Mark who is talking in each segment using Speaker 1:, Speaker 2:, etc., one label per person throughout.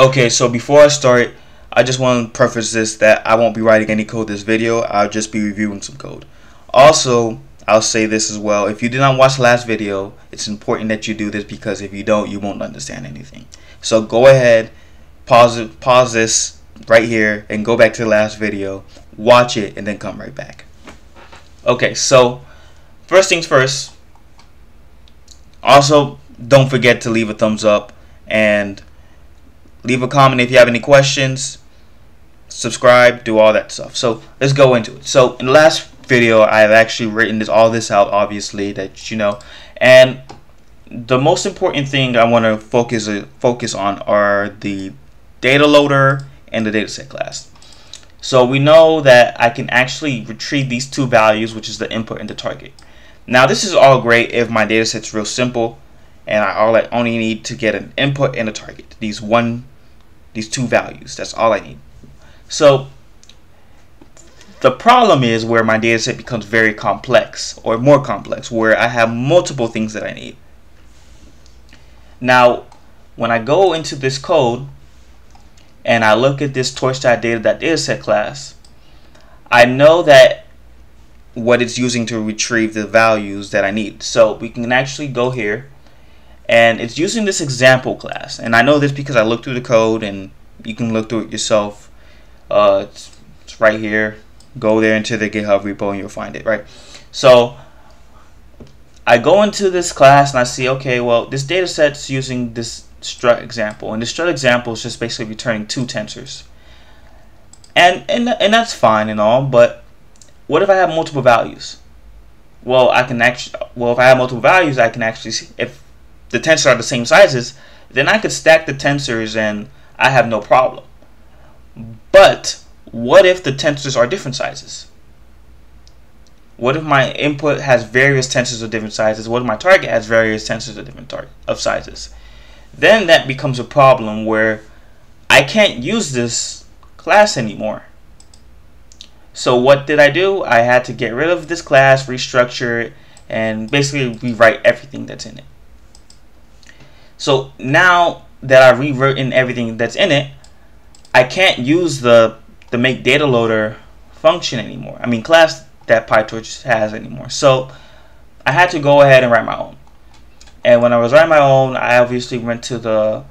Speaker 1: Okay, so before I start, I just want to preface this that I won't be writing any code this video. I'll just be reviewing some code. Also, I'll say this as well. If you did not watch the last video, it's important that you do this because if you don't, you won't understand anything. So go ahead, pause pause this right here, and go back to the last video, watch it, and then come right back. Okay, so first things first. Also, don't forget to leave a thumbs up and leave a comment if you have any questions. Subscribe, do all that stuff. So let's go into it. So in the last video, I've actually written this all this out, obviously that you know, and the most important thing I want to focus uh, focus on are the data loader and the dataset class. So we know that I can actually retrieve these two values, which is the input and the target. Now this is all great if my dataset's real simple and I only need to get an input and a target. These one these two values. That's all I need. So the problem is where my data set becomes very complex or more complex where I have multiple things that I need. Now, when I go into this code and I look at this torch.data.dataset class, I know that what it's using to retrieve the values that I need. So we can actually go here and it's using this example class. And I know this because I looked through the code and you can look through it yourself. Uh, it's, it's right here go there into the GitHub repo and you'll find it, right? So I go into this class and I see, okay, well, this data set's using this struct example, and the struct example is just basically returning two tensors. And, and, and that's fine and all, but what if I have multiple values? Well, I can actually, well, if I have multiple values, I can actually, see, if the tensors are the same sizes, then I could stack the tensors and I have no problem. But what if the tensors are different sizes? What if my input has various tensors of different sizes? What if my target has various tensors of different of sizes? Then that becomes a problem where I can't use this class anymore. So what did I do? I had to get rid of this class, restructure it, and basically rewrite everything that's in it. So now that I've rewritten everything that's in it, I can't use the the make data loader function anymore. I mean class that PyTorch has anymore. So I had to go ahead and write my own. And when I was writing my own, I obviously went to the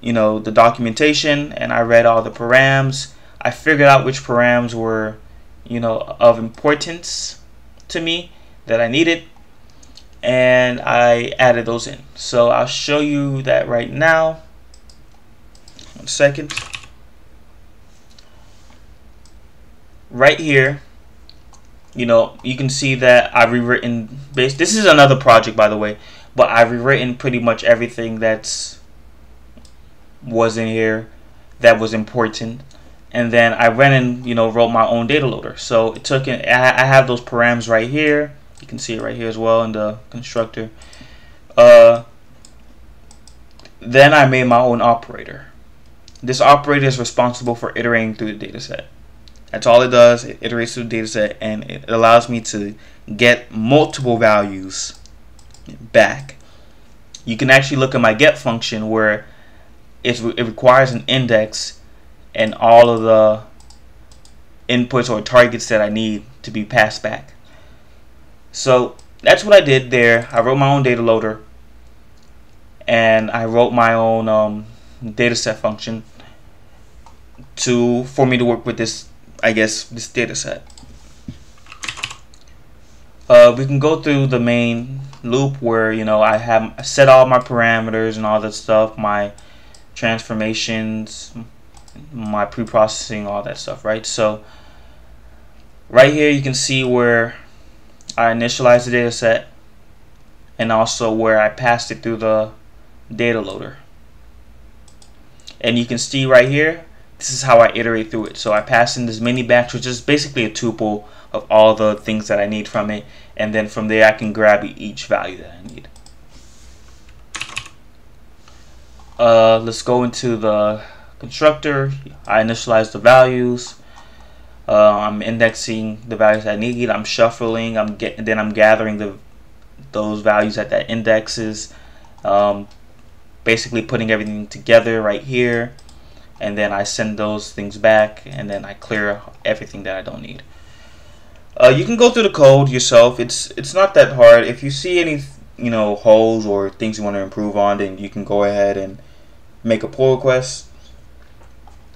Speaker 1: you know the documentation and I read all the params. I figured out which params were you know of importance to me that I needed and I added those in. So I'll show you that right now. One second. right here, you know, you can see that I've rewritten base. This is another project, by the way, but I've rewritten pretty much everything that's was in here that was important. And then I went and, you know, wrote my own data loader. So it took, in, I have those params right here. You can see it right here as well in the constructor. Uh, then I made my own operator. This operator is responsible for iterating through the data set. That's all it does. It iterates through the data set and it allows me to get multiple values back. You can actually look at my get function where it requires an index and all of the inputs or targets that I need to be passed back. So that's what I did there. I wrote my own data loader and I wrote my own um, data set function to for me to work with this I guess, this data set. Uh, we can go through the main loop where, you know, I have set all my parameters and all that stuff, my transformations, my pre-processing, all that stuff, right? So right here you can see where I initialized the data set and also where I passed it through the data loader. And you can see right here this is how I iterate through it. So I pass in this mini batch, which is basically a tuple of all the things that I need from it. And then from there, I can grab each value that I need. Uh, let's go into the constructor. I initialize the values. Uh, I'm indexing the values I need. I'm shuffling. I'm get, then I'm gathering the those values at that indexes. Um, basically putting everything together right here and then I send those things back and then I clear everything that I don't need. Uh, you can go through the code yourself. It's it's not that hard. If you see any you know holes or things you want to improve on, then you can go ahead and make a pull request.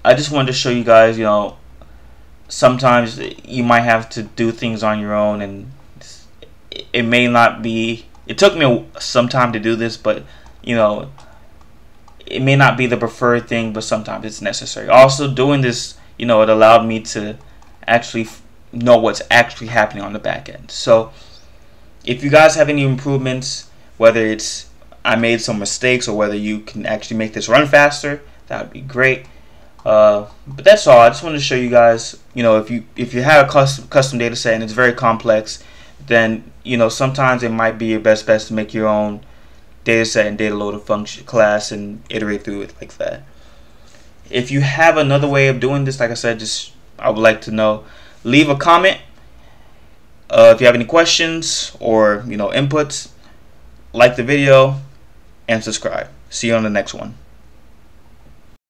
Speaker 1: I just wanted to show you guys, you know, sometimes you might have to do things on your own, and it may not be. It took me some time to do this, but you know, it may not be the preferred thing, but sometimes it's necessary. Also, doing this, you know, it allowed me to actually know what's actually happening on the back end. So, if you guys have any improvements, whether it's I made some mistakes or whether you can actually make this run faster, that would be great. Uh, but that's all. I just wanted to show you guys. You know, if you if you have a custom custom data set and it's very complex, then you know sometimes it might be your best bet to make your own data set and data loader function class and iterate through it like that. If you have another way of doing this, like I said, just I would like to know. Leave a comment uh, if you have any questions or you know inputs. Like the video and subscribe. See you on the next one.